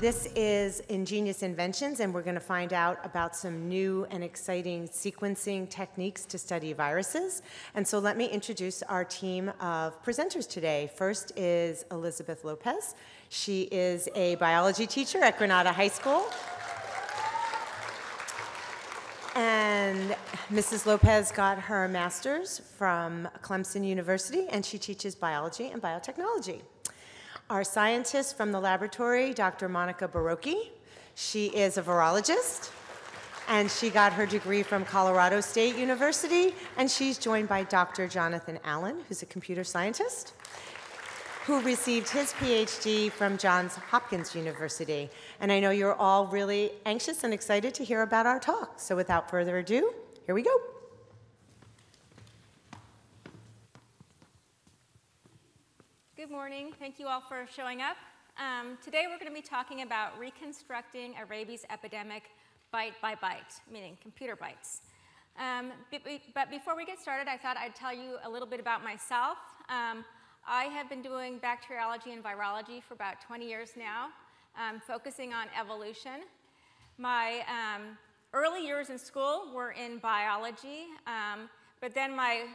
This is Ingenious Inventions, and we're going to find out about some new and exciting sequencing techniques to study viruses. And so let me introduce our team of presenters today. First is Elizabeth Lopez. She is a biology teacher at Granada High School. And Mrs. Lopez got her master's from Clemson University, and she teaches biology and biotechnology. Our scientist from the laboratory, Dr. Monica Barocchi. She is a virologist, and she got her degree from Colorado State University, and she's joined by Dr. Jonathan Allen, who's a computer scientist, who received his PhD from Johns Hopkins University. And I know you're all really anxious and excited to hear about our talk. So without further ado, here we go. Good morning. Thank you all for showing up. Um, today we're going to be talking about reconstructing a rabies epidemic byte by byte, meaning computer bytes. Um, but before we get started, I thought I'd tell you a little bit about myself. Um, I have been doing bacteriology and virology for about 20 years now, um, focusing on evolution. My um, early years in school were in biology, um, but then my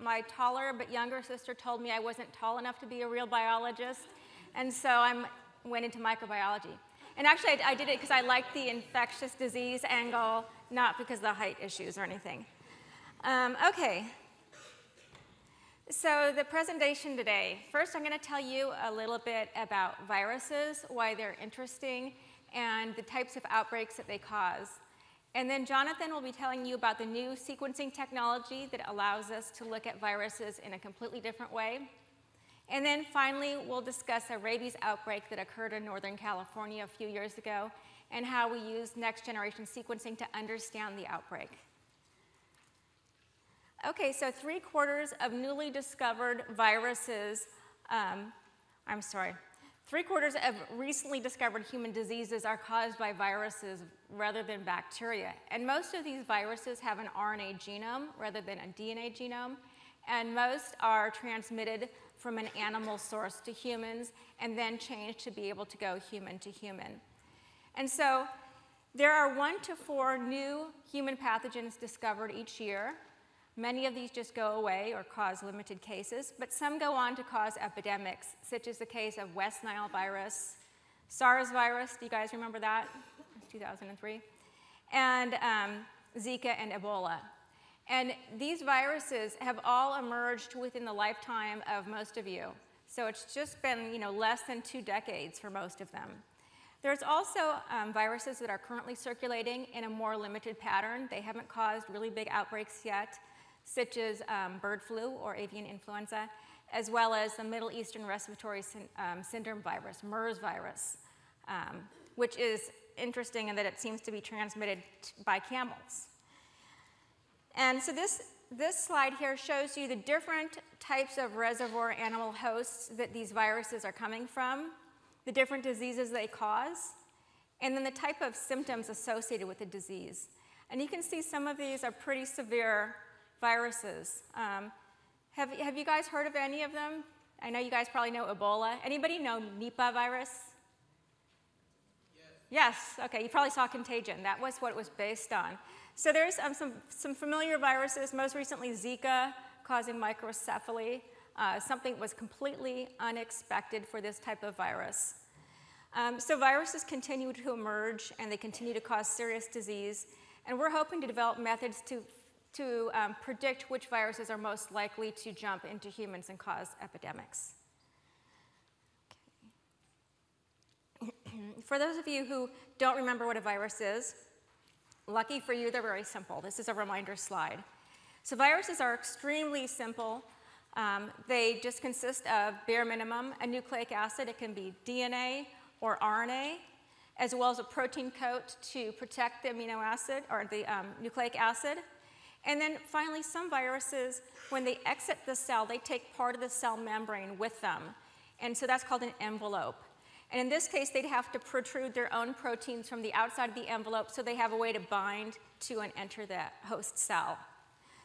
my taller but younger sister told me I wasn't tall enough to be a real biologist, and so I went into microbiology. And actually, I, I did it because I liked the infectious disease angle, not because of the height issues or anything. Um, okay. So the presentation today, first I'm going to tell you a little bit about viruses, why they're interesting, and the types of outbreaks that they cause. And then Jonathan will be telling you about the new sequencing technology that allows us to look at viruses in a completely different way. And then finally, we'll discuss a rabies outbreak that occurred in Northern California a few years ago and how we use next generation sequencing to understand the outbreak. Okay, so three quarters of newly discovered viruses, um, I'm sorry, Three quarters of recently discovered human diseases are caused by viruses rather than bacteria. And most of these viruses have an RNA genome rather than a DNA genome. And most are transmitted from an animal source to humans and then changed to be able to go human to human. And so there are one to four new human pathogens discovered each year. Many of these just go away or cause limited cases, but some go on to cause epidemics, such as the case of West Nile virus, SARS virus, do you guys remember that? 2003. And um, Zika and Ebola. And these viruses have all emerged within the lifetime of most of you. So it's just been you know, less than two decades for most of them. There's also um, viruses that are currently circulating in a more limited pattern. They haven't caused really big outbreaks yet such as um, bird flu or avian influenza, as well as the Middle Eastern Respiratory um, Syndrome virus, MERS virus, um, which is interesting in that it seems to be transmitted by camels. And so this, this slide here shows you the different types of reservoir animal hosts that these viruses are coming from, the different diseases they cause, and then the type of symptoms associated with the disease. And you can see some of these are pretty severe viruses. Um, have, have you guys heard of any of them? I know you guys probably know Ebola. Anybody know Nipah virus? Yes. yes, okay, you probably saw Contagion. That was what it was based on. So there's um, some, some familiar viruses, most recently Zika, causing microcephaly, uh, something was completely unexpected for this type of virus. Um, so viruses continue to emerge and they continue to cause serious disease. And we're hoping to develop methods to to um, predict which viruses are most likely to jump into humans and cause epidemics. Okay. for those of you who don't remember what a virus is, lucky for you, they're very simple. This is a reminder slide. So viruses are extremely simple. Um, they just consist of bare minimum a nucleic acid. It can be DNA or RNA, as well as a protein coat to protect the amino acid or the um, nucleic acid. And then finally, some viruses, when they exit the cell, they take part of the cell membrane with them. And so that's called an envelope. And in this case, they'd have to protrude their own proteins from the outside of the envelope so they have a way to bind to and enter the host cell.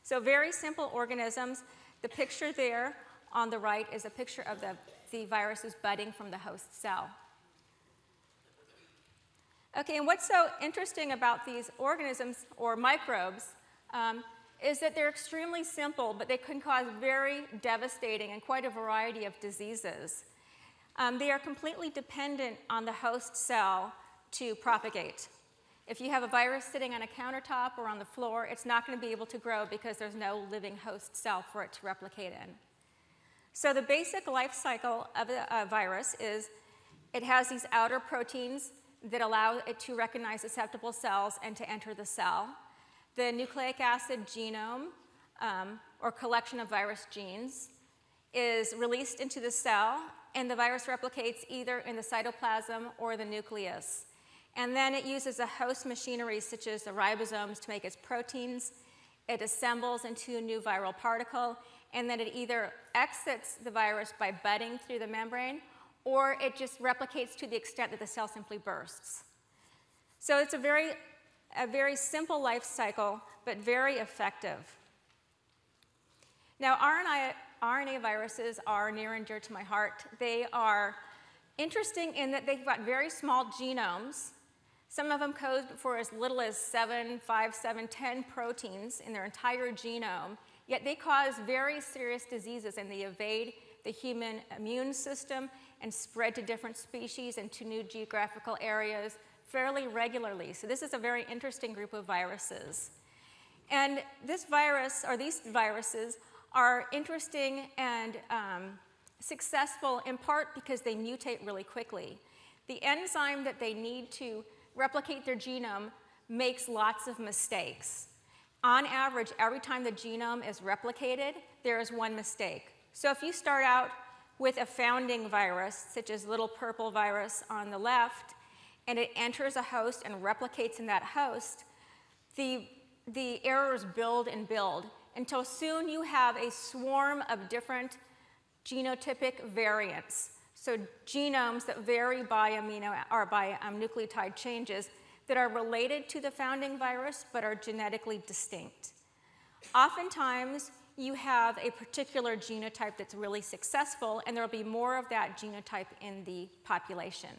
So very simple organisms. The picture there on the right is a picture of the, the viruses budding from the host cell. Okay, and what's so interesting about these organisms or microbes um, is that they're extremely simple, but they can cause very devastating and quite a variety of diseases. Um, they are completely dependent on the host cell to propagate. If you have a virus sitting on a countertop or on the floor, it's not going to be able to grow because there's no living host cell for it to replicate in. So the basic life cycle of a, a virus is it has these outer proteins that allow it to recognize susceptible cells and to enter the cell. The nucleic acid genome, um, or collection of virus genes, is released into the cell, and the virus replicates either in the cytoplasm or the nucleus. And then it uses a host machinery, such as the ribosomes, to make its proteins. It assembles into a new viral particle, and then it either exits the virus by budding through the membrane or it just replicates to the extent that the cell simply bursts. So it's a very, a very simple life cycle, but very effective. Now, RNA, RNA viruses are near and dear to my heart. They are interesting in that they've got very small genomes. Some of them code for as little as 7, 5, 7, 10 proteins in their entire genome, yet they cause very serious diseases and they evade the human immune system and spread to different species and to new geographical areas fairly regularly. So this is a very interesting group of viruses. And this virus, or these viruses, are interesting and um, successful in part because they mutate really quickly. The enzyme that they need to replicate their genome makes lots of mistakes. On average, every time the genome is replicated, there is one mistake. So if you start out with a founding virus, such as little purple virus on the left, and it enters a host and replicates in that host, the, the errors build and build until soon you have a swarm of different genotypic variants. So genomes that vary by amino or by um, nucleotide changes that are related to the founding virus but are genetically distinct. Oftentimes, you have a particular genotype that's really successful, and there will be more of that genotype in the population.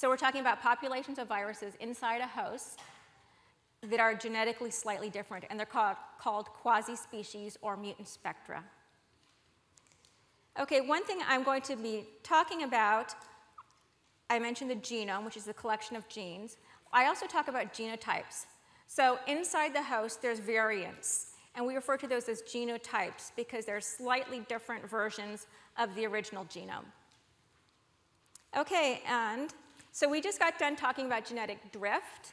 So we're talking about populations of viruses inside a host that are genetically slightly different, and they're called, called quasi-species or mutant spectra. Okay, one thing I'm going to be talking about, I mentioned the genome, which is the collection of genes. I also talk about genotypes. So inside the host, there's variants. And we refer to those as genotypes because they're slightly different versions of the original genome. Okay, and so we just got done talking about genetic drift.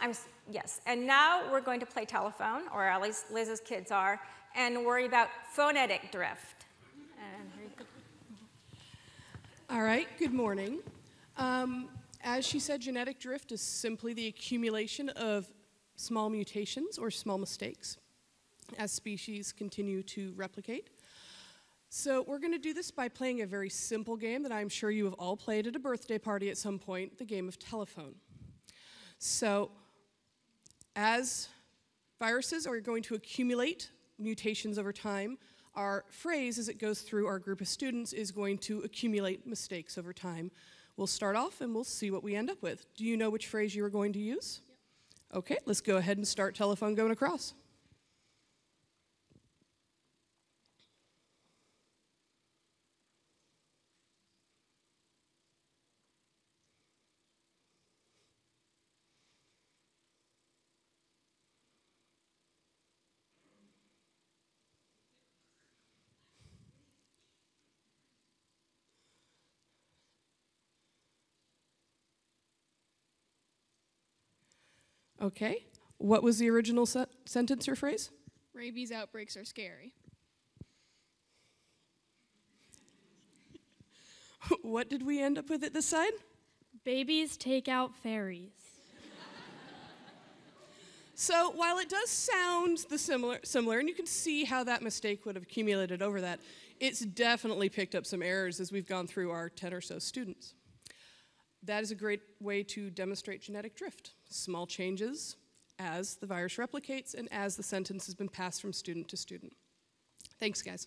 I'm, yes, and now we're going to play telephone, or at least Liz's kids are, and worry about phonetic drift. All right, good morning. Um, as she said, genetic drift is simply the accumulation of small mutations or small mistakes as species continue to replicate. So we're going to do this by playing a very simple game that I'm sure you have all played at a birthday party at some point, the game of telephone. So as viruses are going to accumulate mutations over time, our phrase as it goes through our group of students is going to accumulate mistakes over time. We'll start off and we'll see what we end up with. Do you know which phrase you are going to use? Yep. Okay, let's go ahead and start telephone going across. Okay. What was the original se- sentence or phrase? Rabies outbreaks are scary. what did we end up with at this side? Babies take out fairies. So while it does sound the similar, similar, and you can see how that mistake would have accumulated over that, it's definitely picked up some errors as we've gone through our 10 or so students. That is a great way to demonstrate genetic drift. Small changes as the virus replicates and as the sentence has been passed from student to student. Thanks, guys.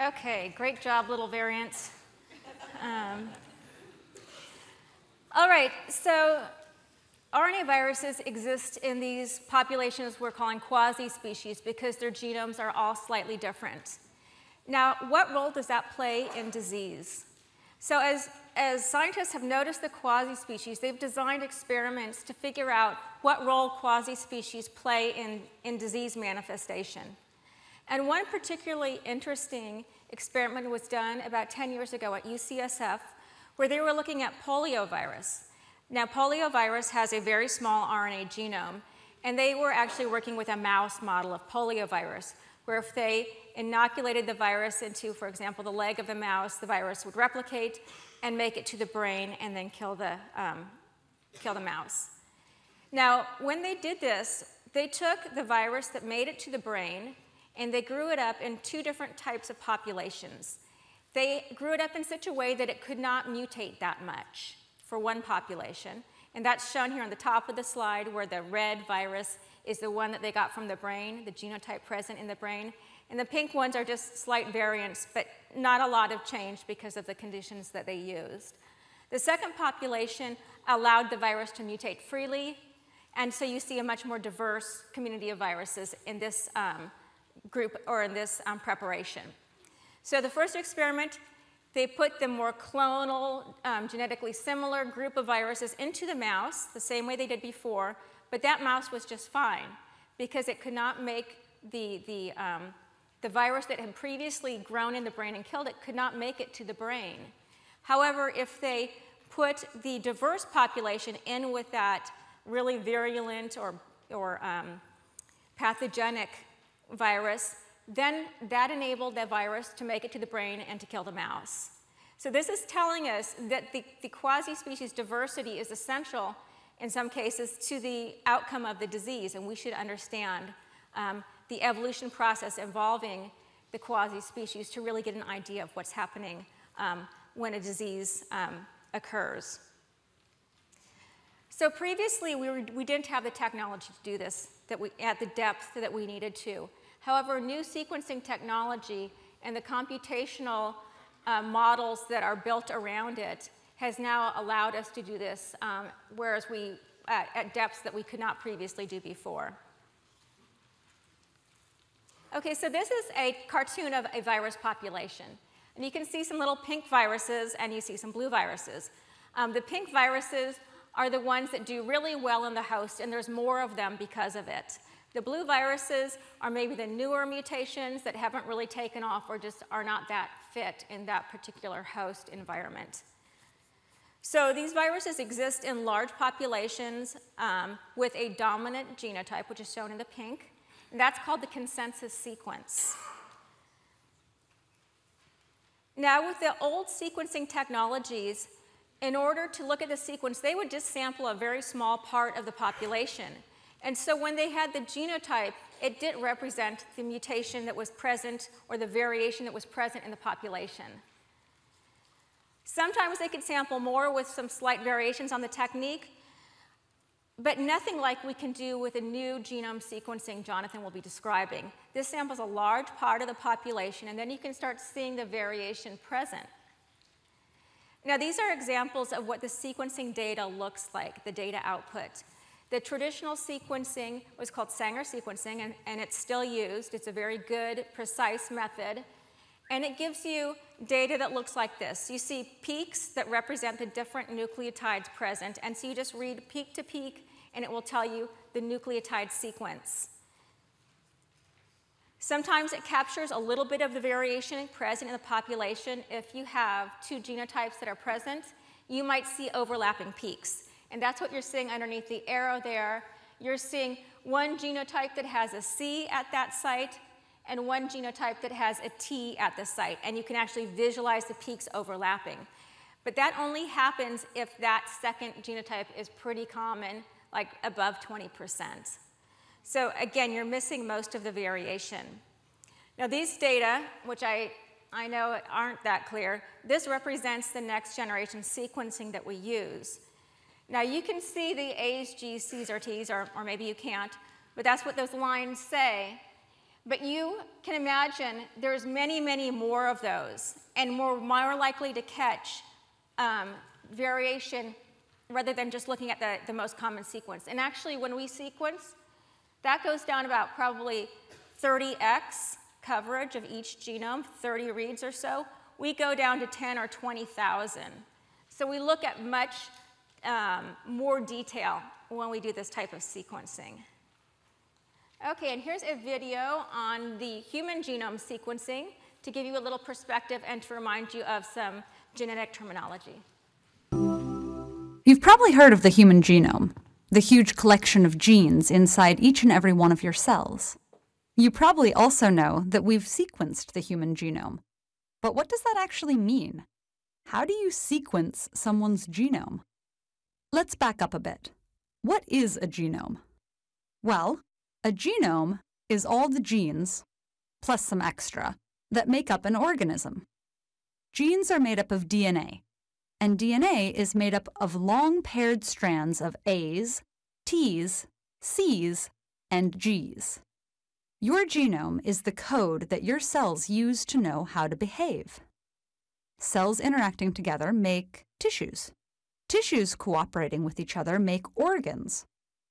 Okay, great job, little variants. Um, all right, so RNA viruses exist in these populations we're calling quasi-species because their genomes are all slightly different. Now, what role does that play in disease? So as, as scientists have noticed the quasi-species, they've designed experiments to figure out what role quasi-species play in, in disease manifestation. And one particularly interesting experiment was done about 10 years ago at UCSF, where they were looking at poliovirus. Now, poliovirus has a very small RNA genome, and they were actually working with a mouse model of poliovirus, where if they inoculated the virus into, for example, the leg of the mouse, the virus would replicate and make it to the brain and then kill the, um, kill the mouse. Now, when they did this, they took the virus that made it to the brain and they grew it up in two different types of populations. They grew it up in such a way that it could not mutate that much for one population, and that's shown here on the top of the slide where the red virus is the one that they got from the brain, the genotype present in the brain. And the pink ones are just slight variants, but not a lot of change because of the conditions that they used. The second population allowed the virus to mutate freely, and so you see a much more diverse community of viruses in this um, group or in this um, preparation. So the first experiment, they put the more clonal, um, genetically similar group of viruses into the mouse, the same way they did before, but that mouse was just fine because it could not make the, the, um, the virus that had previously grown in the brain and killed it could not make it to the brain. However, if they put the diverse population in with that really virulent or, or um, pathogenic virus, then that enabled the virus to make it to the brain and to kill the mouse. So this is telling us that the, the quasi-species diversity is essential in some cases to the outcome of the disease, and we should understand um, the evolution process involving the quasi-species to really get an idea of what's happening um, when a disease um, occurs. So previously, we, were, we didn't have the technology to do this that we, at the depth that we needed to. However, new sequencing technology and the computational uh, models that are built around it has now allowed us to do this, um, whereas we, at, at depths that we could not previously do before. Okay, so this is a cartoon of a virus population. And you can see some little pink viruses and you see some blue viruses. Um, the pink viruses are the ones that do really well in the host, and there's more of them because of it. The blue viruses are maybe the newer mutations that haven't really taken off or just are not that fit in that particular host environment. So these viruses exist in large populations um, with a dominant genotype, which is shown in the pink. And that's called the consensus sequence. Now, with the old sequencing technologies, in order to look at the sequence, they would just sample a very small part of the population. And so when they had the genotype, it didn't represent the mutation that was present or the variation that was present in the population. Sometimes they could sample more with some slight variations on the technique, but nothing like we can do with a new genome sequencing Jonathan will be describing. This samples a large part of the population, and then you can start seeing the variation present. Now, these are examples of what the sequencing data looks like, the data output. The traditional sequencing was called Sanger sequencing, and, and, it's still used. It's a very good, precise method. And it gives you data that looks like this. You see peaks that represent the different nucleotides present, and so you just read peak to peak, and it will tell you the nucleotide sequence. Sometimes it captures a little bit of the variation present in the population. If you have two genotypes that are present, you might see overlapping peaks. And that's what you're seeing underneath the arrow there. You're seeing one genotype that has a C at that site and one genotype that has a T at the site. And you can actually visualize the peaks overlapping. But that only happens if that second genotype is pretty common, like above 20%. So again, you're missing most of the variation. Now these data, which I, I know aren't that clear, this represents the next generation sequencing that we use. Now you can see the A's, G's, C's, or T's, or, or maybe you can't, but that's what those lines say. But you can imagine there's many, many more of those, and we're more likely to catch um, variation rather than just looking at the, the most common sequence. And actually, when we sequence, that goes down about probably 30x coverage of each genome, 30 reads or so. We go down to 10 or 20,000. So we look at much um, more detail when we do this type of sequencing. Okay, and here's a video on the human genome sequencing to give you a little perspective and to remind you of some genetic terminology. You've probably heard of the human genome, the huge collection of genes inside each and every one of your cells. You probably also know that we've sequenced the human genome. But what does that actually mean? How do you sequence someone's genome? Let's back up a bit. What is a genome? Well, a genome is all the genes, plus some extra, that make up an organism. Genes are made up of DNA, and DNA is made up of long paired strands of A's, T's, C's, and G's. Your genome is the code that your cells use to know how to behave. Cells interacting together make tissues. Tissues cooperating with each other make organs.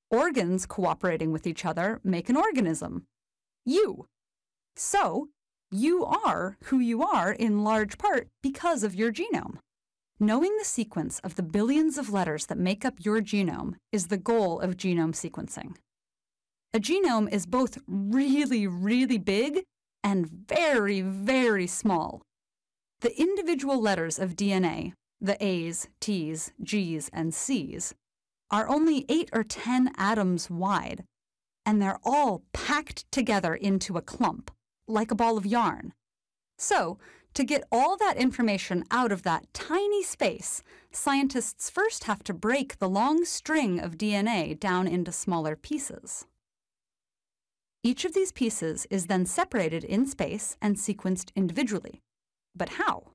Organs cooperating with each other make an organism. You. So, you are who you are in large part because of your genome. Knowing the sequence of the billions of letters that make up your genome is the goal of genome sequencing. A genome is both really, really big and very, very small. The individual letters of DNA, the A's, T's, G's, and C's, are only 8 or 10 atoms wide, and they're all packed together into a clump, like a ball of yarn. So, to get all that information out of that tiny space, scientists first have to break the long string of DNA down into smaller pieces. Each of these pieces is then separated in space and sequenced individually. But how?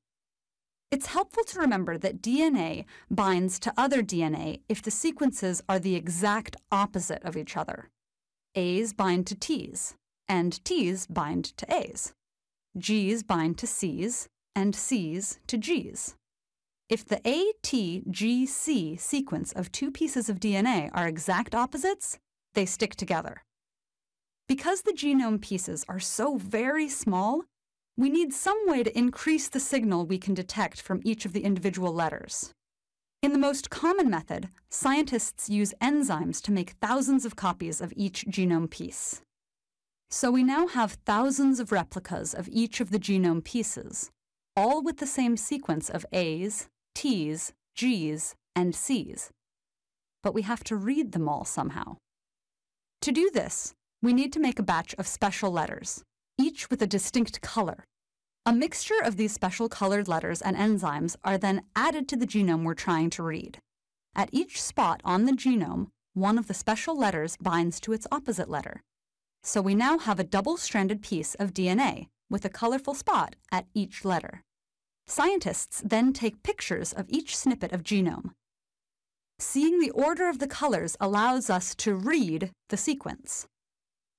It's helpful to remember that DNA binds to other DNA if the sequences are the exact opposite of each other. A's bind to T's, and T's bind to A's. G's bind to C's, and C's to G's. If the ATGC sequence of two pieces of DNA are exact opposites, they stick together. Because the genome pieces are so very small, we need some way to increase the signal we can detect from each of the individual letters. In the most common method, scientists use enzymes to make thousands of copies of each genome piece. So we now have thousands of replicas of each of the genome pieces, all with the same sequence of A's, T's, G's, and C's. But we have to read them all somehow. To do this, we need to make a batch of special letters, each with a distinct color. A mixture of these special colored letters and enzymes are then added to the genome we're trying to read. At each spot on the genome, one of the special letters binds to its opposite letter. So we now have a double-stranded piece of DNA with a colorful spot at each letter. Scientists then take pictures of each snippet of genome. Seeing the order of the colors allows us to read the sequence.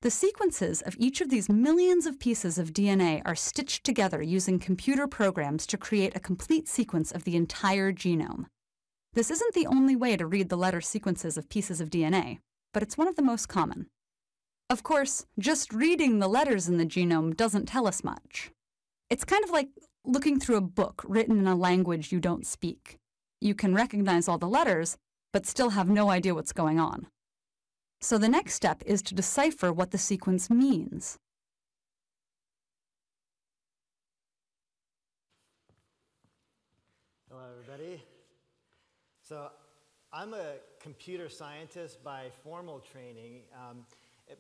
The sequences of each of these millions of pieces of DNA are stitched together using computer programs to create a complete sequence of the entire genome. This isn't the only way to read the letter sequences of pieces of DNA, but it's one of the most common. Of course, just reading the letters in the genome doesn't tell us much. It's kind of like looking through a book written in a language you don't speak. You can recognize all the letters, but still have no idea what's going on. So the next step is to decipher what the sequence means. Hello, everybody. So I'm a computer scientist by formal training, um,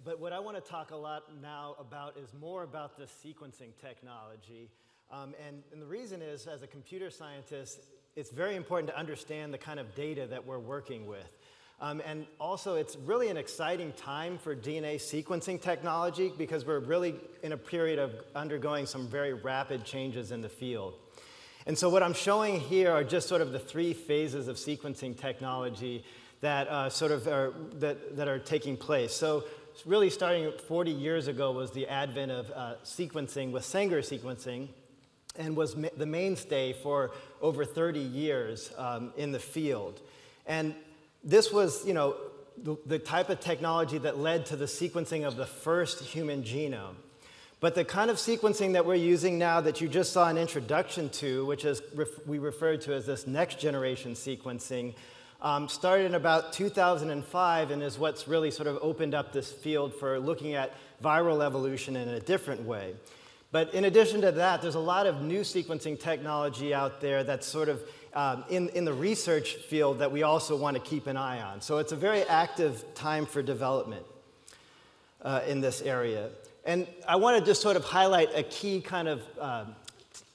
but what I want to talk a lot now about is more about the sequencing technology. Um, and, and the reason is, as a computer scientist, it's very important to understand the kind of data that we're working with. Um, and also, it's really an exciting time for DNA sequencing technology because we're really in a period of undergoing some very rapid changes in the field. And so what I'm showing here are just sort of the three phases of sequencing technology that uh, sort of are, that, that are taking place. So really starting 40 years ago was the advent of uh, sequencing with Sanger sequencing and was ma the mainstay for over 30 years um, in the field. And this was, you know, the, the type of technology that led to the sequencing of the first human genome. But the kind of sequencing that we're using now that you just saw an introduction to, which is ref we referred to as this next generation sequencing, um, started in about 2005 and is what's really sort of opened up this field for looking at viral evolution in a different way. But in addition to that, there's a lot of new sequencing technology out there that's sort of um, in, in the research field that we also want to keep an eye on. So it's a very active time for development uh, in this area. And I want to just sort of highlight a key kind of uh,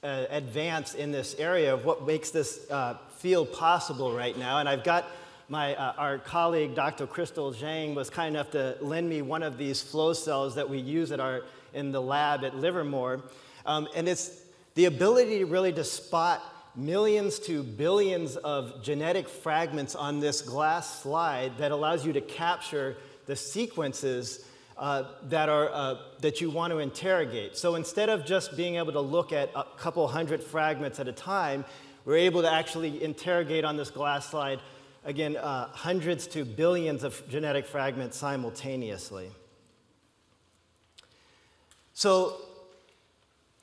uh, advance in this area of what makes this uh, field possible right now. And I've got my, uh, our colleague, Dr. Crystal Zhang, was kind enough to lend me one of these flow cells that we use at our, in the lab at Livermore. Um, and it's the ability to really to spot millions to billions of genetic fragments on this glass slide that allows you to capture the sequences uh, that, are, uh, that you want to interrogate. So instead of just being able to look at a couple hundred fragments at a time, we're able to actually interrogate on this glass slide, again, uh, hundreds to billions of genetic fragments simultaneously. So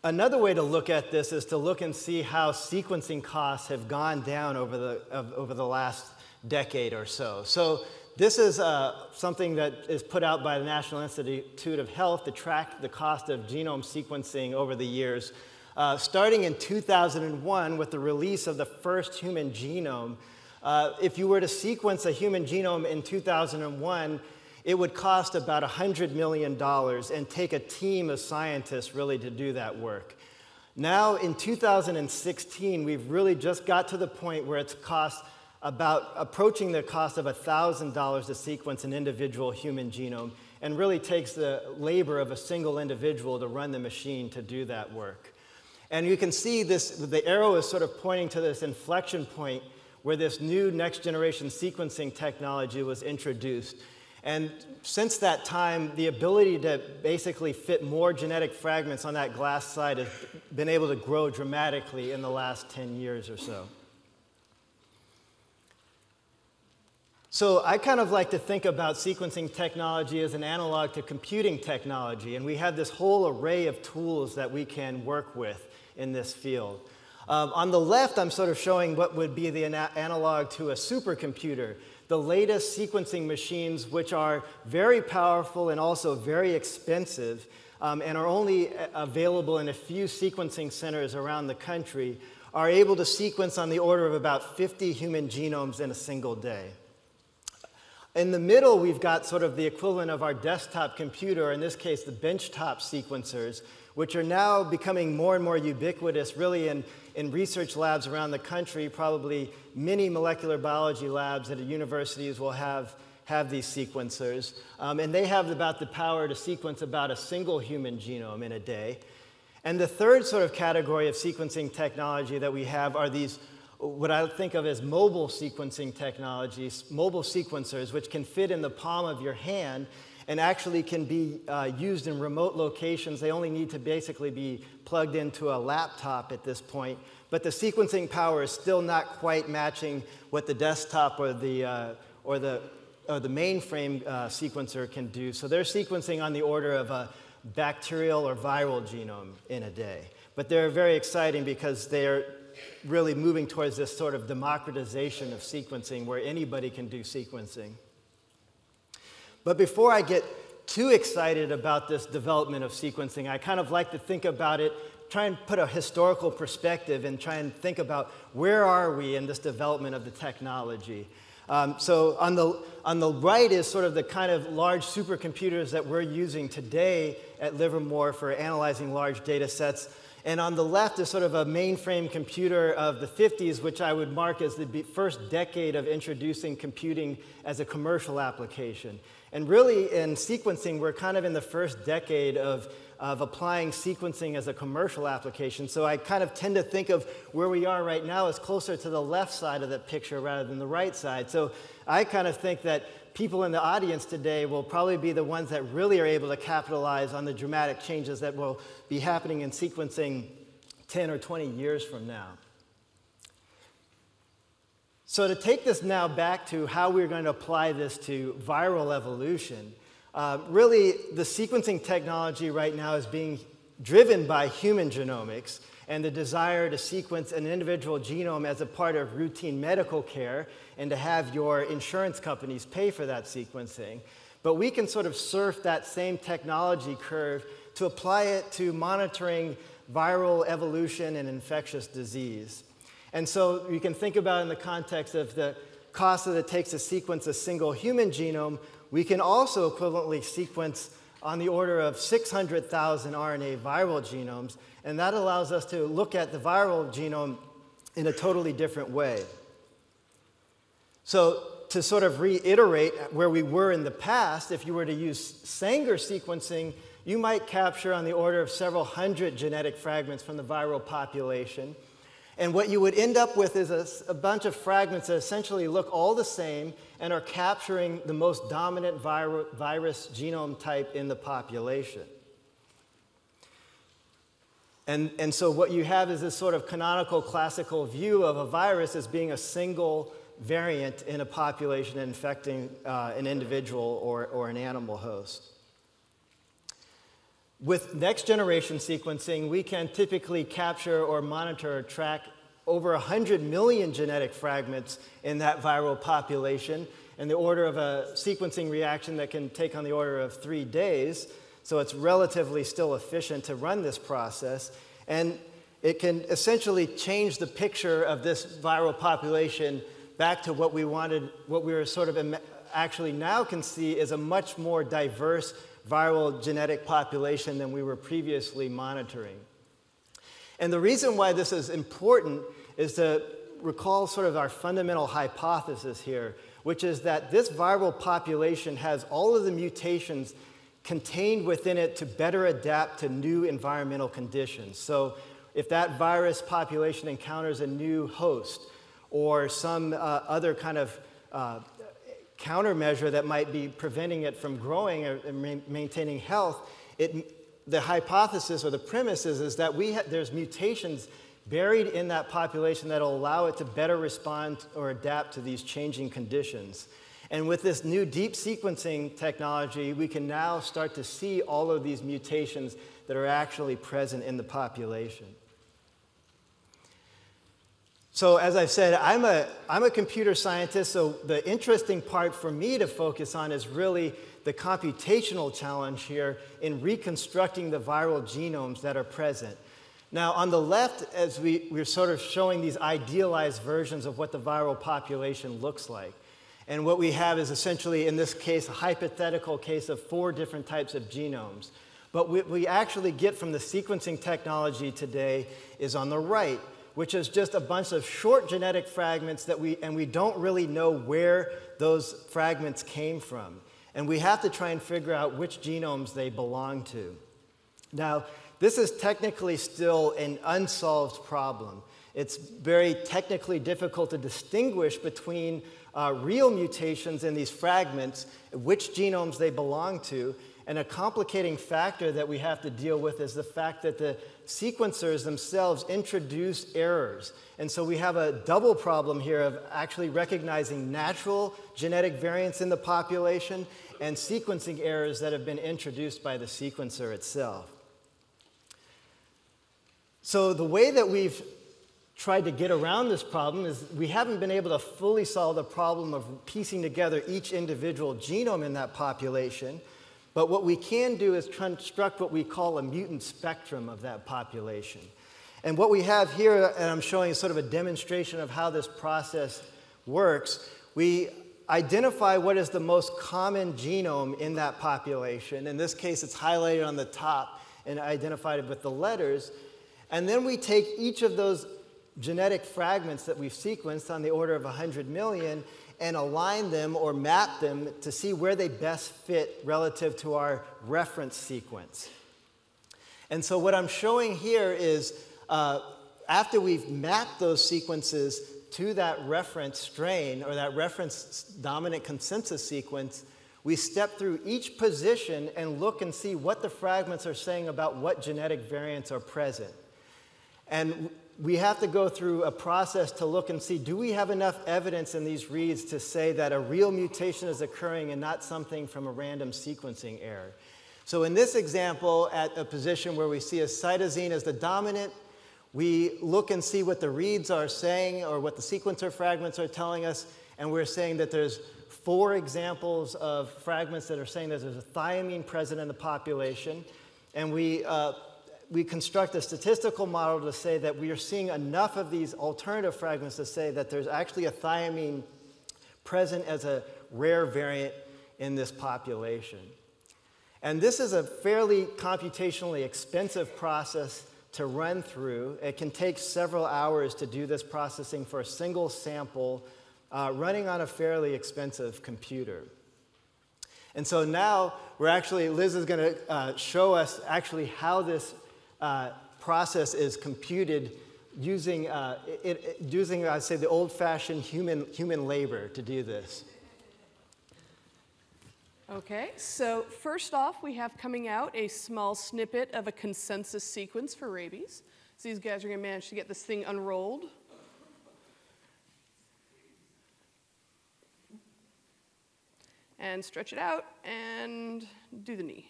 Another way to look at this is to look and see how sequencing costs have gone down over the, over the last decade or so. So this is uh, something that is put out by the National Institute of Health to track the cost of genome sequencing over the years. Uh, starting in 2001 with the release of the first human genome, uh, if you were to sequence a human genome in 2001, it would cost about $100 million and take a team of scientists really to do that work. Now, in 2016, we've really just got to the point where it's cost about approaching the cost of $1,000 to sequence an individual human genome and really takes the labor of a single individual to run the machine to do that work. And you can see this, the arrow is sort of pointing to this inflection point where this new next generation sequencing technology was introduced. And since that time, the ability to basically fit more genetic fragments on that glass slide has been able to grow dramatically in the last 10 years or so. So I kind of like to think about sequencing technology as an analog to computing technology, and we have this whole array of tools that we can work with in this field. Um, on the left, I'm sort of showing what would be the ana analog to a supercomputer the latest sequencing machines, which are very powerful and also very expensive, um, and are only uh, available in a few sequencing centers around the country, are able to sequence on the order of about 50 human genomes in a single day. In the middle, we've got sort of the equivalent of our desktop computer, in this case, the benchtop sequencers, which are now becoming more and more ubiquitous, really in, in research labs around the country. Probably many molecular biology labs at universities will have, have these sequencers. Um, and they have about the power to sequence about a single human genome in a day. And the third sort of category of sequencing technology that we have are these what I think of as mobile sequencing technologies, mobile sequencers, which can fit in the palm of your hand and actually can be uh, used in remote locations. They only need to basically be plugged into a laptop at this point. But the sequencing power is still not quite matching what the desktop or the, uh, or the, or the mainframe uh, sequencer can do. So they're sequencing on the order of a bacterial or viral genome in a day. But they're very exciting because they're really moving towards this sort of democratization of sequencing where anybody can do sequencing. But before I get too excited about this development of sequencing, I kind of like to think about it, try and put a historical perspective and try and think about where are we in this development of the technology. Um, so on the, on the right is sort of the kind of large supercomputers that we're using today at Livermore for analyzing large data sets. And on the left is sort of a mainframe computer of the 50s, which I would mark as the first decade of introducing computing as a commercial application. And really, in sequencing, we're kind of in the first decade of of applying sequencing as a commercial application. So I kind of tend to think of where we are right now as closer to the left side of the picture rather than the right side. So I kind of think that people in the audience today will probably be the ones that really are able to capitalize on the dramatic changes that will be happening in sequencing 10 or 20 years from now. So, to take this now back to how we're going to apply this to viral evolution, uh, really the sequencing technology right now is being driven by human genomics and the desire to sequence an individual genome as a part of routine medical care and to have your insurance companies pay for that sequencing. But we can sort of surf that same technology curve to apply it to monitoring viral evolution and infectious disease. And so you can think about in the context of the cost that it takes to sequence a single human genome. We can also equivalently sequence on the order of 600,000 RNA viral genomes, and that allows us to look at the viral genome in a totally different way. So, to sort of reiterate where we were in the past, if you were to use Sanger sequencing, you might capture on the order of several hundred genetic fragments from the viral population. And what you would end up with is a, a, bunch of fragments that essentially look all the same and are capturing the most dominant vir virus genome type in the population. And, and so what you have is this sort of canonical classical view of a virus as being a single variant in a population infecting uh, an individual or, or an animal host. With next generation sequencing, we can typically capture or monitor or track over 100 million genetic fragments in that viral population in the order of a sequencing reaction that can take on the order of three days. So it's relatively still efficient to run this process. And it can essentially change the picture of this viral population back to what we wanted, what we were sort of actually now can see is a much more diverse viral genetic population than we were previously monitoring. And the reason why this is important is to recall sort of our fundamental hypothesis here, which is that this viral population has all of the mutations contained within it to better adapt to new environmental conditions. So if that virus population encounters a new host or some uh, other kind of uh, countermeasure that might be preventing it from growing and maintaining health, it, the hypothesis or the premise is, is that we there's mutations buried in that population that will allow it to better respond or adapt to these changing conditions. And with this new deep sequencing technology, we can now start to see all of these mutations that are actually present in the population. So, as I've said, I'm a, I'm a computer scientist, so the interesting part for me to focus on is really the computational challenge here in reconstructing the viral genomes that are present. Now, on the left, as we, we're sort of showing these idealized versions of what the viral population looks like. And what we have is essentially, in this case, a hypothetical case of four different types of genomes. But what we actually get from the sequencing technology today is on the right, which is just a bunch of short genetic fragments that we, and we don't really know where those fragments came from. And we have to try and figure out which genomes they belong to. Now, this is technically still an unsolved problem. It's very technically difficult to distinguish between uh, real mutations in these fragments, which genomes they belong to, and a complicating factor that we have to deal with is the fact that the sequencers themselves introduce errors. And so we have a double problem here of actually recognizing natural genetic variants in the population and sequencing errors that have been introduced by the sequencer itself. So the way that we've tried to get around this problem is we haven't been able to fully solve the problem of piecing together each individual genome in that population. But what we can do is construct what we call a mutant spectrum of that population. And what we have here, and I'm showing sort of a demonstration of how this process works, we identify what is the most common genome in that population. In this case, it's highlighted on the top and identified with the letters. And then we take each of those genetic fragments that we've sequenced on the order of 100 million and align them or map them to see where they best fit relative to our reference sequence. And so what I'm showing here is uh, after we've mapped those sequences to that reference strain or that reference dominant consensus sequence, we step through each position and look and see what the fragments are saying about what genetic variants are present. And we have to go through a process to look and see do we have enough evidence in these reads to say that a real mutation is occurring and not something from a random sequencing error. So, in this example, at a position where we see a cytosine as the dominant, we look and see what the reads are saying or what the sequencer fragments are telling us, and we're saying that there's four examples of fragments that are saying that there's a thiamine present in the population. And we, uh, we construct a statistical model to say that we are seeing enough of these alternative fragments to say that there's actually a thiamine present as a rare variant in this population. And this is a fairly computationally expensive process to run through. It can take several hours to do this processing for a single sample uh, running on a fairly expensive computer. And so now we're actually, Liz is going to uh, show us actually how this uh, process is computed using, uh, it, it, using I'd say, the old fashioned human, human labor to do this. Okay, so first off, we have coming out a small snippet of a consensus sequence for rabies. So these guys are going to manage to get this thing unrolled. and stretch it out and do the knee.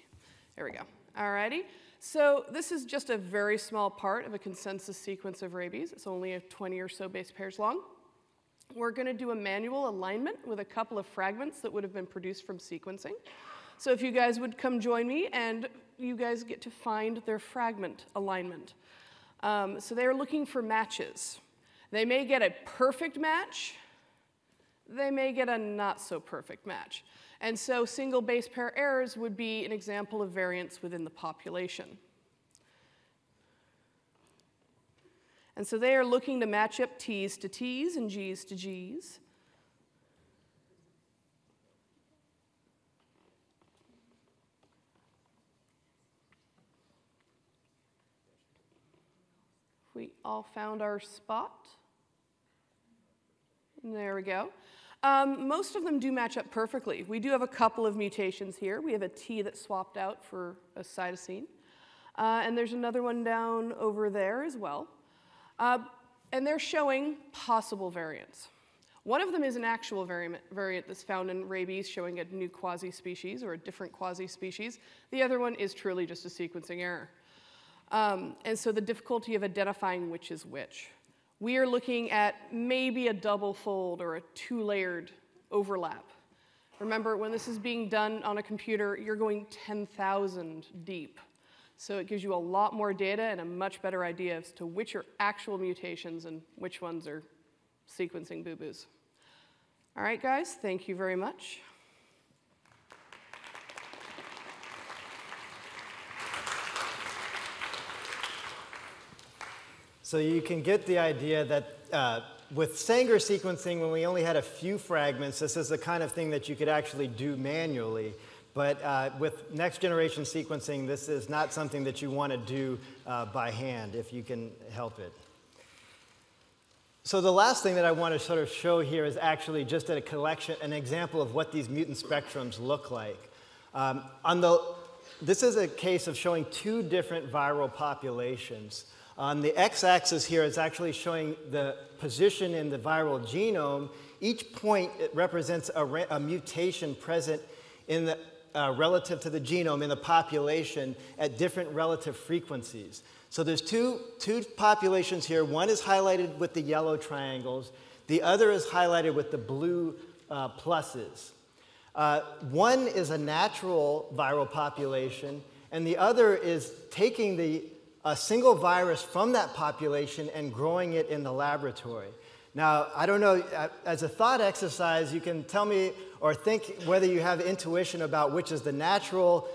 There we go. Alrighty. So this is just a very small part of a consensus sequence of rabies. It's only 20 or so base pairs long. We're going to do a manual alignment with a couple of fragments that would have been produced from sequencing. So if you guys would come join me and you guys get to find their fragment alignment. Um, so they're looking for matches. They may get a perfect match, they may get a not so perfect match. And so single base pair errors would be an example of variance within the population. And so they are looking to match up T's to T's and G's to G's. We all found our spot. And there we go. Um, most of them do match up perfectly. We do have a couple of mutations here. We have a T that swapped out for a cytosine. Uh, and there's another one down over there as well. Uh, and they're showing possible variants. One of them is an actual variant, that's found in rabies showing a new quasi-species or a different quasi-species. The other one is truly just a sequencing error. Um, and so the difficulty of identifying which is which we are looking at maybe a double fold or a two layered overlap. Remember, when this is being done on a computer, you're going 10,000 deep. So it gives you a lot more data and a much better idea as to which are actual mutations and which ones are sequencing boo boos. All right, guys, thank you very much. So you can get the idea that uh, with Sanger sequencing, when we only had a few fragments, this is the kind of thing that you could actually do manually. But uh, with next generation sequencing, this is not something that you want to do uh, by hand if you can help it. So the last thing that I want to sort of show here is actually just a collection, an example of what these mutant spectrums look like. Um, on the, this is a case of showing two different viral populations. On the x-axis here, it's actually showing the position in the viral genome. Each point represents a, a, mutation present in the, uh, relative to the genome in the population at different relative frequencies. So there's two, two populations here. One is highlighted with the yellow triangles. The other is highlighted with the blue uh, pluses. Uh, one is a natural viral population, and the other is taking the a single virus from that population and growing it in the laboratory. Now, I don't know, as a thought exercise, you can tell me or think whether you have intuition about which is the natural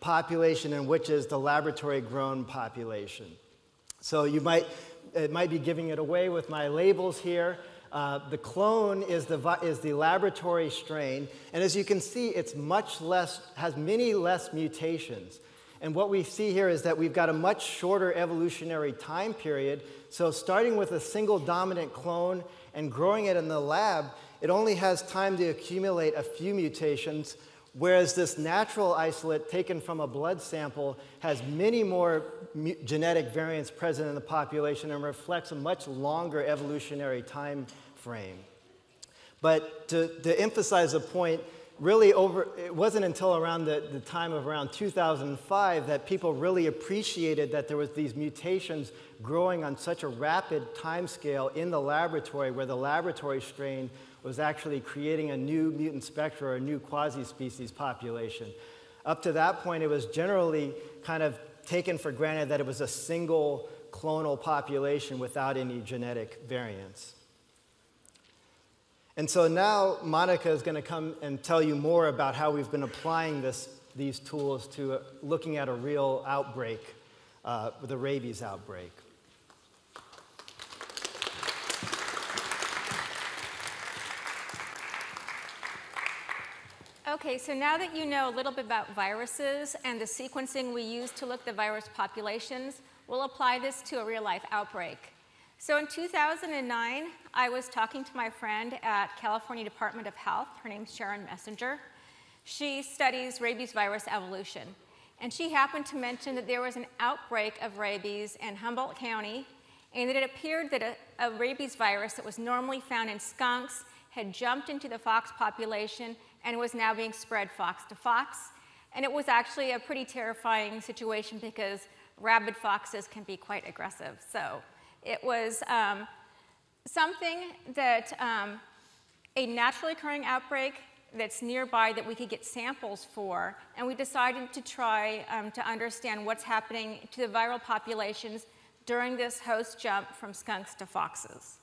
population and which is the laboratory grown population. So you might, it might be giving it away with my labels here. Uh, the clone is the, is the laboratory strain, and as you can see, it's much less, has many less mutations. And what we see here is that we've got a much shorter evolutionary time period. So, starting with a single dominant clone and growing it in the lab, it only has time to accumulate a few mutations, whereas this natural isolate taken from a blood sample has many more genetic variants present in the population and reflects a much longer evolutionary time frame. But to, to emphasize the point, really over, it wasn't until around the, the time of around 2005 that people really appreciated that there was these mutations growing on such a rapid time scale in the laboratory where the laboratory strain was actually creating a new mutant spectra or a new quasi-species population. Up to that point, it was generally kind of taken for granted that it was a single clonal population without any genetic variants. And so now Monica is going to come and tell you more about how we've been applying this, these tools to looking at a real outbreak, uh, the rabies outbreak. Okay, so now that you know a little bit about viruses and the sequencing we use to look at the virus populations, we'll apply this to a real life outbreak. So in 2009, I was talking to my friend at California Department of Health. Her name's Sharon Messenger. She studies rabies virus evolution. And she happened to mention that there was an outbreak of rabies in Humboldt County, and that it appeared that a, a rabies virus that was normally found in skunks had jumped into the fox population and was now being spread fox to fox. And it was actually a pretty terrifying situation because rabid foxes can be quite aggressive. So it was um, something that um, a naturally occurring outbreak that's nearby that we could get samples for, and we decided to try um, to understand what's happening to the viral populations during this host jump from skunks to foxes.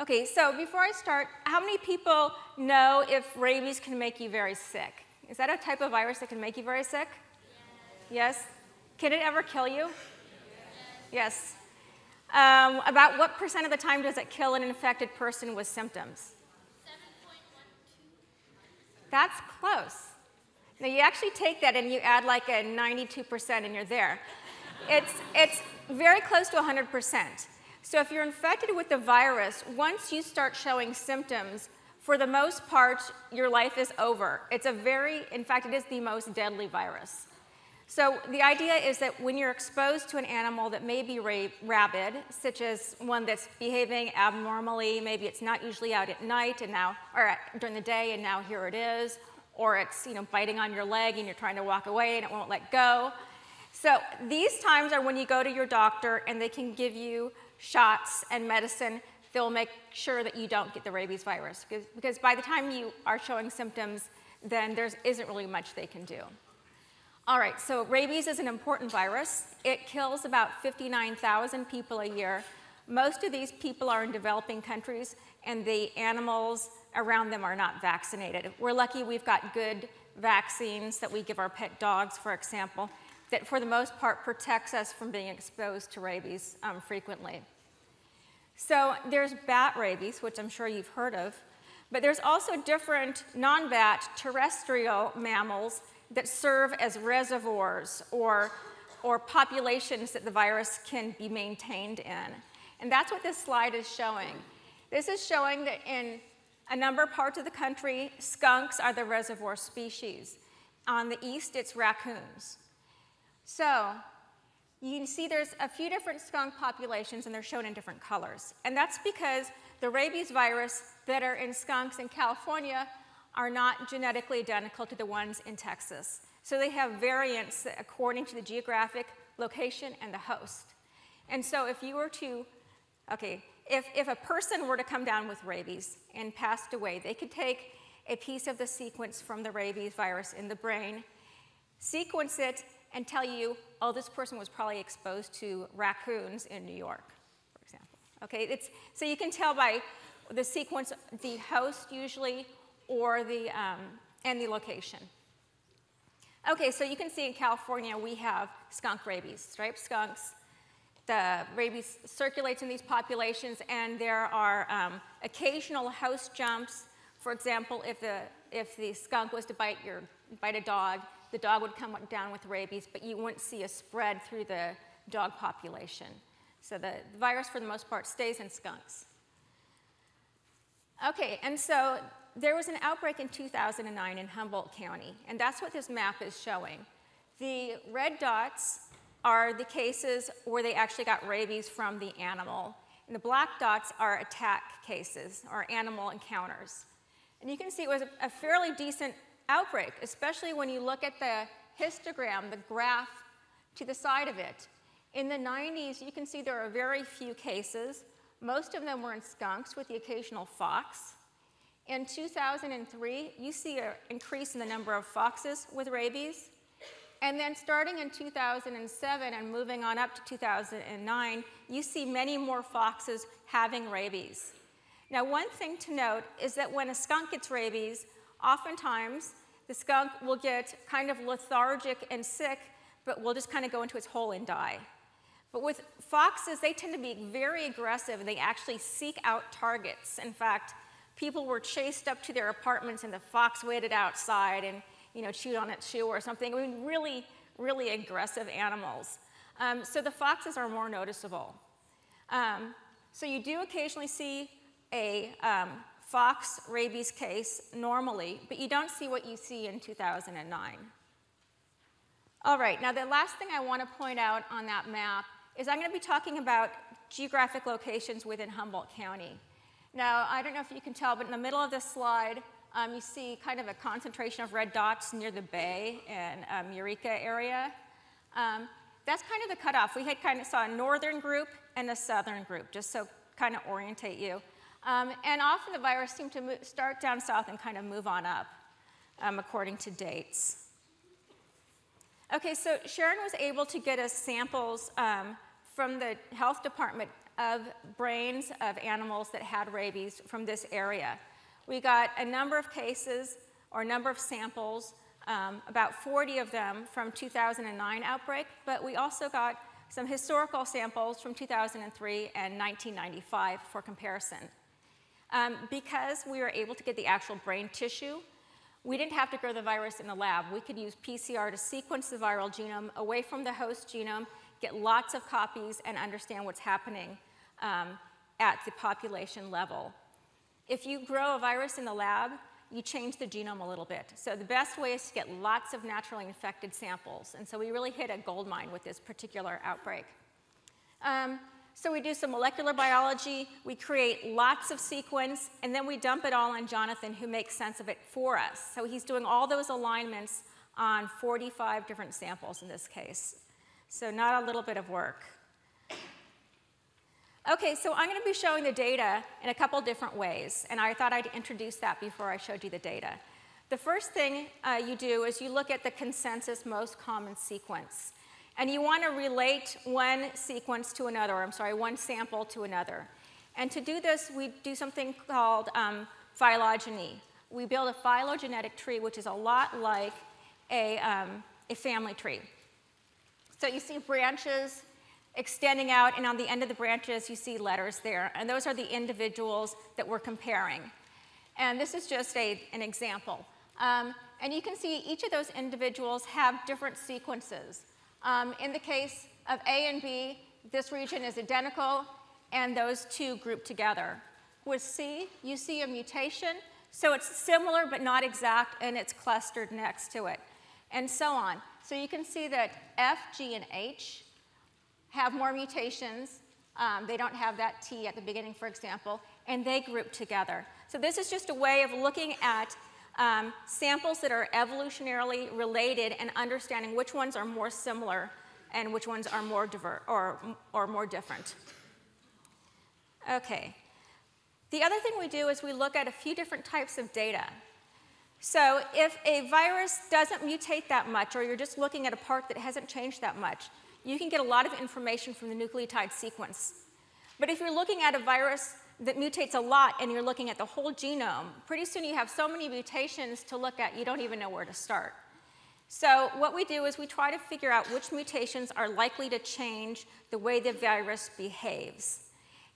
Okay, so before I start, how many people know if rabies can make you very sick? Is that a type of virus that can make you very sick? Yes. yes? Can it ever kill you? Yes. yes. Um, about what percent of the time does it kill an infected person with symptoms? That's close. Now you actually take that and you add like a 92% and you're there. It's, it's very close to 100%. So if you're infected with the virus, once you start showing symptoms, for the most part, your life is over. It's a very, in fact, it is the most deadly virus. So the idea is that when you're exposed to an animal that may be rabid, such as one that's behaving abnormally, maybe it's not usually out at night and now, or during the day and now here it is, or it's you know biting on your leg and you're trying to walk away and it won't let go. So these times are when you go to your doctor and they can give you shots and medicine. They'll make sure that you don't get the rabies virus because, because by the time you are showing symptoms, then there isn't really much they can do. All right, so rabies is an important virus. It kills about 59,000 people a year. Most of these people are in developing countries, and the animals around them are not vaccinated. We're lucky we've got good vaccines that we give our pet dogs, for example, that for the most part protects us from being exposed to rabies um, frequently. So there's bat rabies, which I'm sure you've heard of, but there's also different non-bat terrestrial mammals that serve as reservoirs or, or populations that the virus can be maintained in. And that's what this slide is showing. This is showing that in a number of parts of the country, skunks are the reservoir species. On the east, it's raccoons. So you can see there's a few different skunk populations, and they're shown in different colors. And that's because the rabies virus that are in skunks in California are not genetically identical to the ones in Texas. So they have variants according to the geographic location and the host. And so if you were to, okay, if, if a person were to come down with rabies and passed away, they could take a piece of the sequence from the rabies virus in the brain, sequence it, and tell you, oh, this person was probably exposed to raccoons in New York, for example. Okay, it's, so you can tell by the sequence, the host usually, or the, um, and the location. Okay, so you can see in California we have skunk rabies, striped skunks. The rabies circulates in these populations, and there are um, occasional house jumps. For example, if the, if the skunk was to bite, your, bite a dog, the dog would come down with rabies, but you wouldn't see a spread through the dog population. So the, the virus, for the most part, stays in skunks. Okay, and so there was an outbreak in 2009 in Humboldt County, and that's what this map is showing. The red dots are the cases where they actually got rabies from the animal, and the black dots are attack cases or animal encounters. And you can see it was a, fairly decent outbreak, especially when you look at the histogram, the graph to the side of it. In the 90s, you can see there are very few cases. Most of them were in skunks with the occasional fox. In 2003, you see an increase in the number of foxes with rabies. And then starting in 2007 and moving on up to 2009, you see many more foxes having rabies. Now, one thing to note is that when a skunk gets rabies, oftentimes the skunk will get kind of lethargic and sick, but will just kind of go into its hole and die. But with foxes, they tend to be very aggressive and they actually seek out targets. In fact, people were chased up to their apartments and the fox waited outside and you know, chewed on its shoe or something. I mean, really, really aggressive animals. Um, so the foxes are more noticeable. Um, so you do occasionally see a um, fox rabies case normally, but you don't see what you see in 2009. All right, now the last thing I want to point out on that map is I'm going to be talking about geographic locations within Humboldt County. Now, I don't know if you can tell, but in the middle of this slide, um, you see kind of a concentration of red dots near the bay and um, Eureka area. Um, that's kind of the cutoff. We had kind of saw a northern group and a southern group, just so kind of orientate you. Um, and often the virus seemed to start down south and kind of move on up, um, according to dates. Okay, so Sharon was able to get us samples um, from the health department of brains of animals that had rabies from this area. We got a number of cases or a number of samples, um, about 40 of them from 2009 outbreak, but we also got some historical samples from 2003 and 1995 for comparison. Um, because we were able to get the actual brain tissue, we didn't have to grow the virus in the lab. We could use PCR to sequence the viral genome away from the host genome, get lots of copies, and understand what's happening um, at the population level. If you grow a virus in the lab, you change the genome a little bit. So the best way is to get lots of naturally infected samples. And so we really hit a gold mine with this particular outbreak. Um, so we do some molecular biology, we create lots of sequence, and then we dump it all on Jonathan, who makes sense of it for us. So he's doing all those alignments on 45 different samples in this case. So not a little bit of work. Okay, so I'm going to be showing the data in a couple different ways, and I thought I'd introduce that before I showed you the data. The first thing uh, you do is you look at the consensus most common sequence, and you want to relate one sequence to another, I'm sorry, one sample to another. And to do this, we do something called um, phylogeny. We build a phylogenetic tree, which is a lot like a, um, a family tree. So you see branches extending out, and on the end of the branches, you see letters there. And those are the individuals that we're comparing. And this is just a, an example. Um, and you can see each of those individuals have different sequences. Um, in the case of A and B, this region is identical, and those two group together. With C, you see a mutation, so it's similar but not exact, and it's clustered next to it, and so on. So you can see that F, G, and H have more mutations. Um, they don't have that T at the beginning, for example, and they group together. So this is just a way of looking at um, samples that are evolutionarily related and understanding which ones are more similar and which ones are more diverse or, or more different. Okay. The other thing we do is we look at a few different types of data. So if a virus doesn't mutate that much, or you're just looking at a part that hasn't changed that much, you can get a lot of information from the nucleotide sequence. But if you're looking at a virus that mutates a lot and you're looking at the whole genome, pretty soon you have so many mutations to look at you don't even know where to start. So what we do is we try to figure out which mutations are likely to change the way the virus behaves.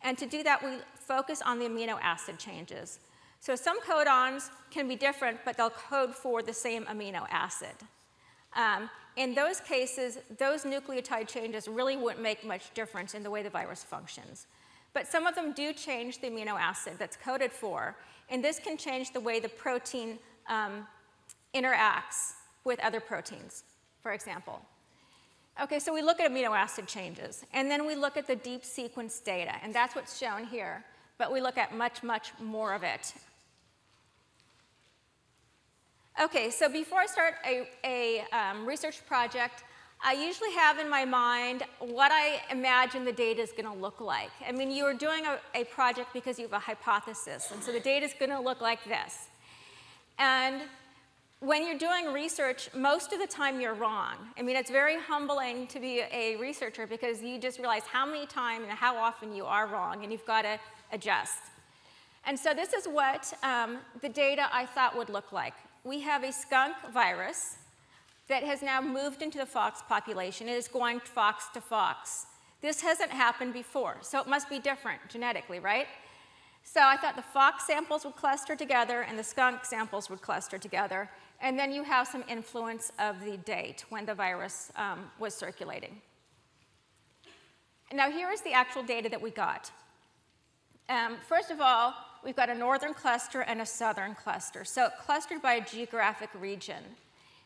And to do that, we focus on the amino acid changes. So some codons can be different, but they'll code for the same amino acid. Um, in those cases, those nucleotide changes really wouldn't make much difference in the way the virus functions. But some of them do change the amino acid that's coded for, and this can change the way the protein um, interacts with other proteins, for example. Okay, so we look at amino acid changes, and then we look at the deep sequence data, and that's what's shown here, but we look at much, much more of it. Okay, so before I start a, a um, research project, I usually have in my mind what I imagine the data is going to look like. I mean, you are doing a, a project because you have a hypothesis, and so the data is going to look like this. And when you're doing research, most of the time you're wrong. I mean, it's very humbling to be a researcher because you just realize how many times and how often you are wrong, and you've got to adjust. And so this is what um, the data I thought would look like we have a skunk virus that has now moved into the fox population. It is going fox to fox. This hasn't happened before, so it must be different genetically, right? So I thought the fox samples would cluster together and the skunk samples would cluster together, and then you have some influence of the date when the virus um, was circulating. Now here is the actual data that we got. Um, first of all, we've got a northern cluster and a southern cluster. So clustered by a geographic region.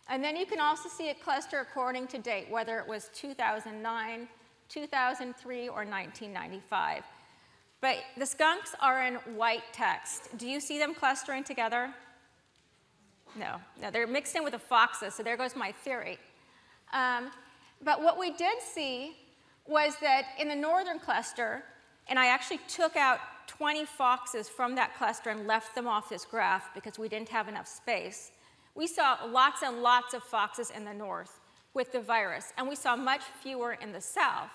And then you can also see it cluster according to date, whether it was 2009, 2003, or 1995. But the skunks are in white text. Do you see them clustering together? No, no, they're mixed in with the foxes, so there goes my theory. Um, but what we did see was that in the northern cluster, and I actually took out 20 foxes from that cluster and left them off this graph because we didn't have enough space. We saw lots and lots of foxes in the north with the virus, and we saw much fewer in the south.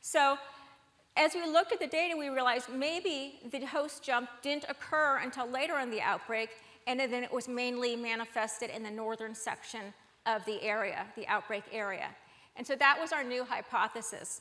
So as we looked at the data, we realized maybe the host jump didn't occur until later in the outbreak, and then it was mainly manifested in the northern section of the area, the outbreak area. And so that was our new hypothesis.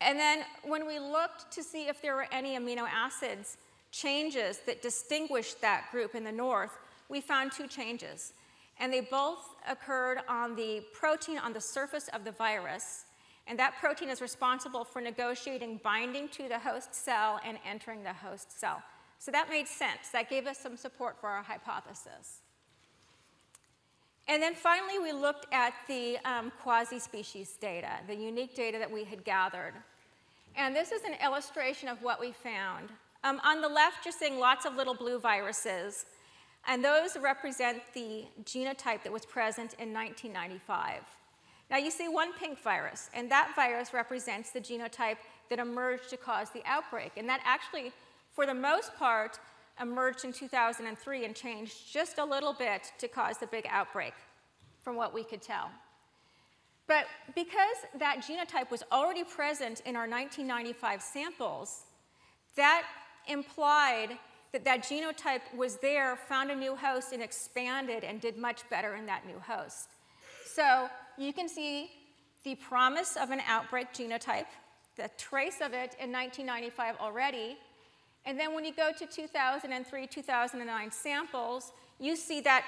And then when we looked to see if there were any amino acids changes that distinguished that group in the north, we found two changes. And they both occurred on the protein on the surface of the virus. And that protein is responsible for negotiating binding to the host cell and entering the host cell. So that made sense. That gave us some support for our hypothesis. And then finally, we looked at the um, quasi-species data, the unique data that we had gathered. And this is an illustration of what we found. Um, on the left, you're seeing lots of little blue viruses, and those represent the genotype that was present in 1995. Now you see one pink virus, and that virus represents the genotype that emerged to cause the outbreak. And that actually, for the most part, emerged in 2003 and changed just a little bit to cause the big outbreak, from what we could tell. But because that genotype was already present in our 1995 samples, that implied that that genotype was there, found a new host, and expanded and did much better in that new host. So you can see the promise of an outbreak genotype, the trace of it in 1995 already, and then when you go to 2003, 2009 samples, you see that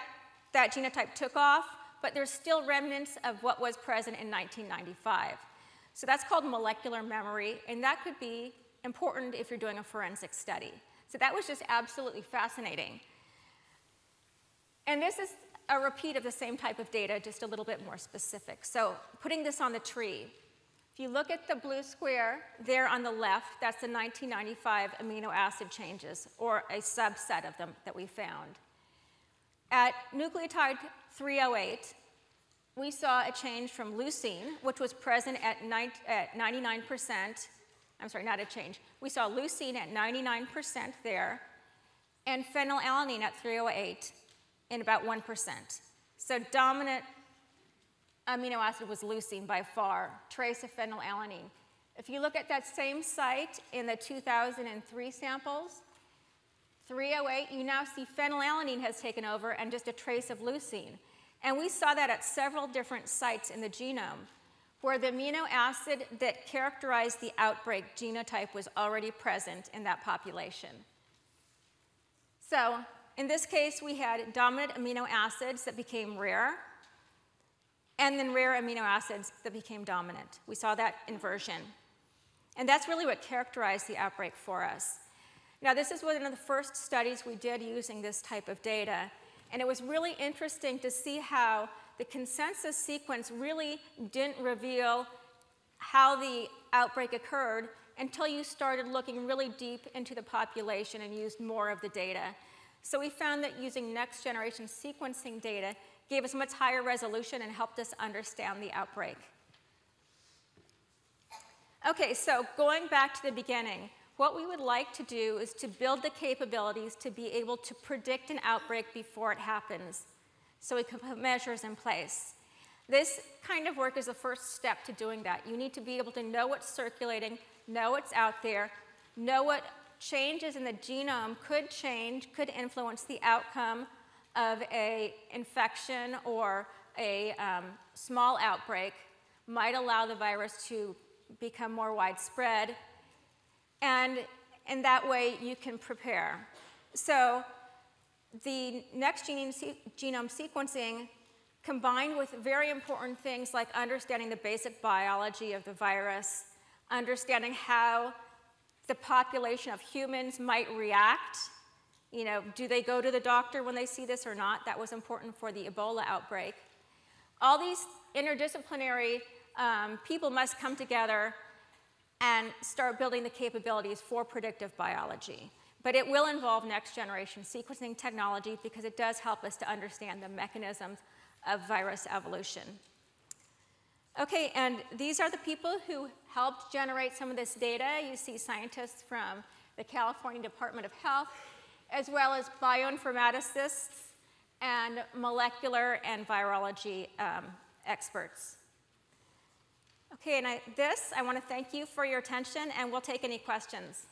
that genotype took off, but there's still remnants of what was present in 1995. So that's called molecular memory, and that could be important if you're doing a forensic study. So that was just absolutely fascinating. And this is a repeat of the same type of data, just a little bit more specific. So putting this on the tree, if you look at the blue square there on the left, that's the 1995 amino acid changes, or a subset of them that we found. At nucleotide 308, we saw a change from leucine, which was present at, 99%. I'm sorry, not a change. We saw leucine at 99% there, and phenylalanine at 308 in about 1%. So dominant amino acid was leucine by far, trace of phenylalanine. If you look at that same site in the 2003 samples, 308, you now see phenylalanine has taken over and just a trace of leucine. And we saw that at several different sites in the genome where the amino acid that characterized the outbreak genotype was already present in that population. So in this case, we had dominant amino acids that became rare and then rare amino acids that became dominant. We saw that inversion. And that's really what characterized the outbreak for us. Now, this is one of the first studies we did using this type of data, and it was really interesting to see how the consensus sequence really didn't reveal how the outbreak occurred until you started looking really deep into the population and used more of the data. So we found that using next generation sequencing data gave us much higher resolution and helped us understand the outbreak. Okay, so going back to the beginning, what we would like to do is to build the capabilities to be able to predict an outbreak before it happens. So we can put measures in place. This kind of work is the first step to doing that. You need to be able to know what's circulating, know what's out there, know what changes in the genome could change, could influence the outcome of a infection or a um, small outbreak, might allow the virus to become more widespread, and in that way you can prepare. So the next genome, genome sequencing combined with very important things like understanding the basic biology of the virus, understanding how the population of humans might react. You know, do they go to the doctor when they see this or not? That was important for the Ebola outbreak. All these interdisciplinary um, people must come together and start building the capabilities for predictive biology. But it will involve next generation sequencing technology because it does help us to understand the mechanisms of virus evolution. Okay, and these are the people who helped generate some of this data. You see scientists from the California Department of Health, as well as bioinformaticists and molecular and virology um, experts. Okay, and I, this, I want to thank you for your attention, and we'll take any questions.